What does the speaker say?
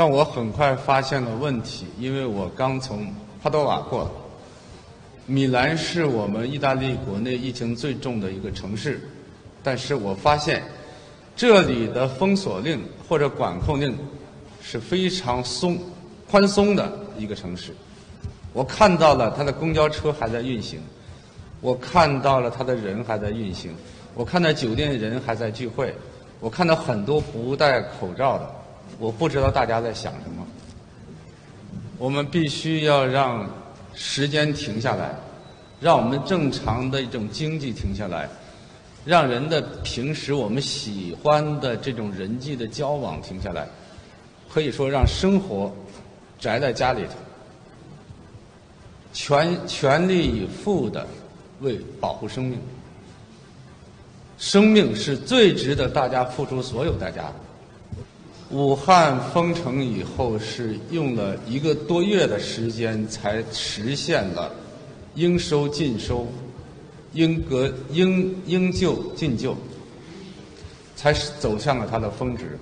但我很快发现了问题，因为我刚从帕多瓦过来。米兰是我们意大利国内疫情最重的一个城市，但是我发现这里的封锁令或者管控令是非常松、宽松的一个城市。我看到了它的公交车还在运行，我看到了它的人还在运行，我看到酒店人还在聚会，我看到很多不戴口罩的。我不知道大家在想什么。我们必须要让。时间停下来，让我们正常的一种经济停下来，让人的平时我们喜欢的这种人际的交往停下来，可以说让生活宅在家里头，全全力以赴的为保护生命。生命是最值得大家付出所有代价的。武汉封城以后，是用了一个多月的时间才实现了应收尽收、应隔应应救尽救，才走向了它的峰值。